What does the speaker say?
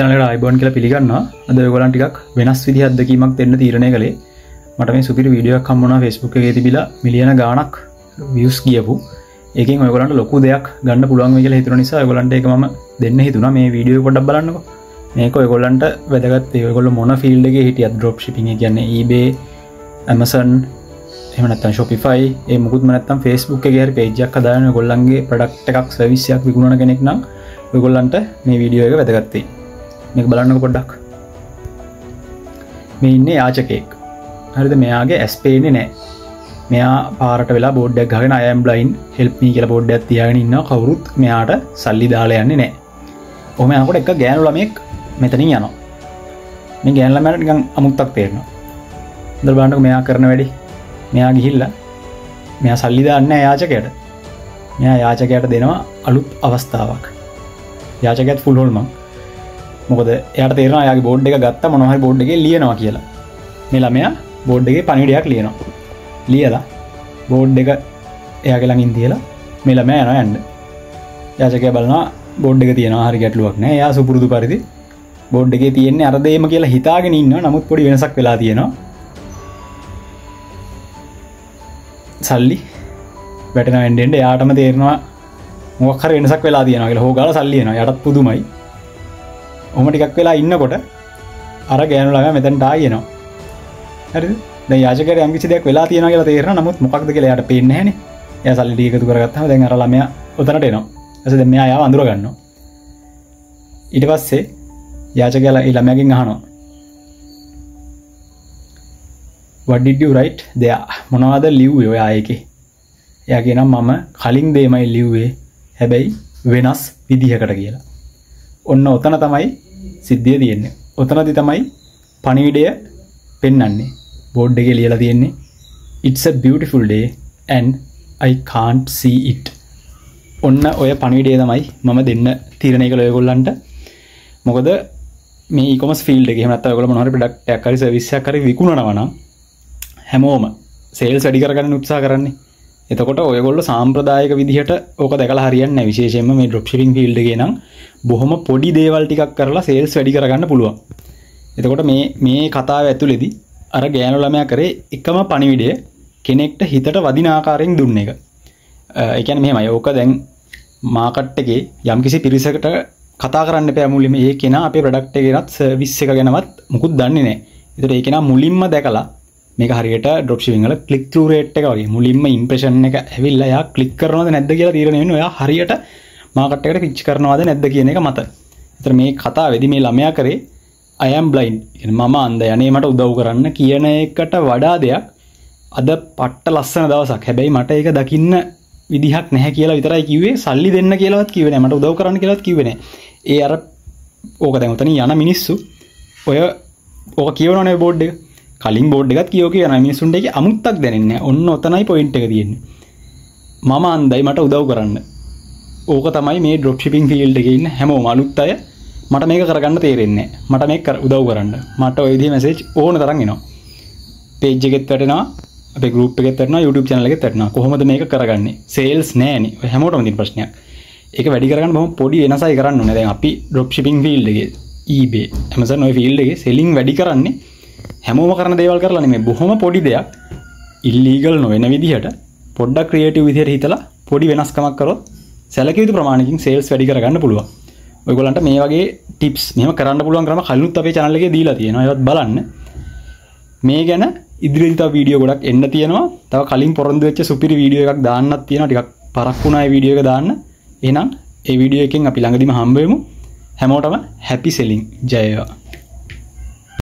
චනලට අයිබෝන් කියලා පිළිගන්නවා. අද ගොලන් ටිකක් වෙනස් විදි අදකීමක් දෙන්න තීරණය කළේ. මට මේ සුපිරි වීඩියක් කම්මන ෆෙස්බුක් එක තිබිලා මිලියන ගානක් වියස් කියපු ඒකින් ඔයගලන්ට ලොකු දෙයක් ගන්න පුළුවන් කියල හිතුර නිසා ගොලන්ට එක ම දෙන්න හිතුන මේ වීඩියෝ පොඩක් බලන්නක. මේක ඔයගොල්ලන්ට වැදගත් ඒගොල්ල මොන ෆිල්ඩගේ හිටියත් ඩ්‍රොප් ශිපි කියන්නේ ඒබේ ඇමසන් එමනත්තන් ශොපිෆයි ඒ මුකුත් මනත්තම් ෆෙස්බුක් ගේර පේජක් අදාන ගොල්ලන්ගේ ප්‍රඩක්් එකක් සවිස්යක් විගුණ කෙනෙක් නම් ඔයගොල්ලන්ට මේ වීඩියෝ එක වැදගත්තේ මේ බලන්නක පොඩ්ඩක්. මේ ඉන්නේ යාචකෙක් හරිද? මෙයාගේ ඇස්පේනෙ නෑ මෙයා පාරට වෙලා බෝඩ්ඩක් ගගෙන අයම් බ්ලයින් හෙල්පී කියල බෝඩ්ඩ තියගෙන ඉන්න කවුරුත් මෙයාට සල්ලි දාලා යන්නේ නෑ. ඔහම යනකොට එක ගෑනු ළමෙක් මෙතනින් යනවා. මේ ගෑන්ලමට නිකං අමුත්තක් තේරනවා දර්බාණක මෙයා කරන වැඩි. මෙයා ගිහිල්ල මෙයා සල්ලි දන්න යාචකයට. මෙයා යාචකයට දෙනවා අලුත් අවස්ථාවක්. යාචකත් ෆුල් හොල්ම මොකද යට තේරන යාගේ බෝඩ් එක ගත්ත මොනහරි බෝඩ් එක ලියනවා කියලා. මේ ළමයා බෝඩ් එක පනිඩයක් ලියනවා. ලියලා බෝඩ් එක එයාගෙලඟින් තියලා මේ ළම යන ඇන්ඩ යාචකය බලනවා බෝඩ් එක තියෙන හරි ගැටලුවක් නෑ. යා සුපුරුදු පරිදි බෝඩ් එක තියෙන්නේ අරදේම කියලා හිතාගෙන ඉන්න නමුත් පොඩි වෙනසක් වෙලා තියෙනවා. සල්ලි වැටෙන ඇන්ඩෙන්ට යාටම තේරවා මොක්හර වෙනසක් වෙලා තියෙනගේ හෝගල සල්ලියන යටත් පුදුමයි. ඔම ටිකක් වෙලා ඉන්නකොට අර ගෑනු ළඟ මෙතැන්ට ආයනවා. හරි යාජක යම්කිසි දෙයක් වෙලා තියෙන කියලා තේරන නමුත් මොක්ද කියලට පේෙන්න්නේන ය සල්ලි එකතු කරගත්තම දැන් අර ළමය ඔතනට එනවා. ඇස දෙ මෙයා අඳුරගන්න ඉට පස්සේ යාච කියලා ඉළමයකින් අහනවා. වඩිඩ රයිට් දෙයා මොනවාද ලිව් ඔයායක එයාගෙනම් මම කලින් දේමයි ලිව්වේ. හැබැයි වෙනස් විදිහකට කියලා. ඔන්න ඔතන තමයි සිද්ධිය තියෙන්නේ. ඔතනදි තමයි පනිවිඩය පෙන්නන්නේ බෝඩ් එක ලියලා තියෙන්නේ it's a beautiful day and I can't see it. ඔන්න ඔය පනිවිඩේ තමයි මම දෙන්න තීරණය කළ ඔයගොල්ලන්ට. මොකද මේ කොමස් ෆිල්ඩ එක මත් ගොල මොහර ඩක් ඇකරි විශ්‍යකර විකුණනවනම් හැමෝම සේල් සඩි කරගන්න උත්සා කරන්නේ. එතකොට ඔයගොල්ල සාම්ප්‍රදායක විදිහට ඕක දැකලා හරියන්න විශේෂයෙන්ම මේ ඩ්‍රොප්ෂිපින් ෆිල්ඩ් එක නම් බොහොම පොඩි දේවල් ටිකක් කරලා සේල්ස් වැඩි කරගන්න පුළුවන්. එතකොට මේ මේ කතාව ඇතුලෙදි අර ගෑනු ළමයා කරේ එකම පණිවිඩය කෙනෙක්ට හිතට වදින ආකාරයෙන් දුන්න එක. එකන මෙහෙමයි. ඕක දැන් මාකට් එකේ යම්කිසි පිරිසකට කතා කරන්න පැමුලිම ඒ කෙන අපේ ප්‍රඩක්් එකෙනත් විස්ස එක ගැනවත් මුකුත් දන්නේ නෑ එතට ඒකෙන මුලින්ම දැකලා මේ හරියට ඩොප්ෂිංහල කලික් රේට් එක වගේ. මුලින්ම ඉම්ප්‍රේෂන් එක ඇවිල්ල යා කලික් කරනවද නැද්ද කියලා තීරණය ඔයා හරියට මාකට්කට පිච් කරනවාද නැද්ද කියන එක මත. එතර මේ කතා වෙදි මේ ළමයා කරේ අයම් බ්ලයින්් මම අන්ද යනේ මට උදව් කරන්න කියන එකට වඩා දෙයක් අද පට්ට ලස්සන දවසක්. හැබැයි මට ඒක දකින්න විදිහක් නැහැ කියලා විතරයි කිවේ සල්ලි දෙන්න කියලත් කිවෙන මට උදව් කරන්න කියලත් කිවෙන ඒ අර ඕක දැමතන යන මිනිස්සු ඔය ඕක කියවනේ බෝඩ් එක. කලින් බෝඩ් එකත් කියෝ කියන මිනිසුන්ට එක අමුත්තක් දැනන්න ඔන්න ඔතනයි පොයින්ට එක තියෙන්නේ. මම අන්දයි මට උදව් කරන්න. ඕක තමයි මේ ඩොප්ෂිපින් ෆිල්ඩ එකඉන්න හැමෝ මලුත් අය. මට මේක කරගන්න තේරෙන්නේ මට මේ උදව් කරන්න. මට ඔයදි මැසේජ් ඕන තරන්ගෙනවා පේජ්ජගෙත් වැටෙනවා. අප ගරුප් එකෙත්තරන YouTube චනල එක තරන කොහොමද මේක කරගන්නේ? සේල්ස් නෑන. හැමෝටම ති ප්‍රශ්නයක්. එක වැඩි කරන්න බොම පොඩි වෙනසයි කරන්න නැද අපි ඩොප්ෂිපින් ෆිල්ඩගේ ඊබේ ඇමස නොයි ෆිල්ඩගේ සෙලින් වැඩි කරන්නේ හැමෝම කරන දේවල් කරලා මේ බොහොම පොඩි දෙයක්. ඉල්ලීගල් නොවෙන විදිහට පොඩ්ඩක් ක්‍රියටව විදිහයට හිතලා පොඩි වෙනස්කමක් කරොත් සැලකයුතු ප්‍රමාණකින් සේල්ස් වැඩි කරගන්න පුළුවන්. ඔයගොලන්ට මේ වගේ ටිප්ස් මෙම කරන්න පුළුවන් ක්‍රම කලුත් අපේ චනලගේ දීලා තියෙනවා. යත් බලන්න. මේ ගැන ඉදිරිත වීඩියෝ ගොඩක් එන්න තියෙනවා. තව කලින් පොරොන්දු වෙච්ච සුපිරි වීඩියෝ එකක් දාන්නත් තියෙන ටිකක් පරක්කුණයි වීඩියෝ එක දාන්න. එහෙනම් ඒ වීඩියෝ එකෙන් අපි ළඟදිම හම්බෙමු හැමෝටම හැපි සෙලින් ජයවා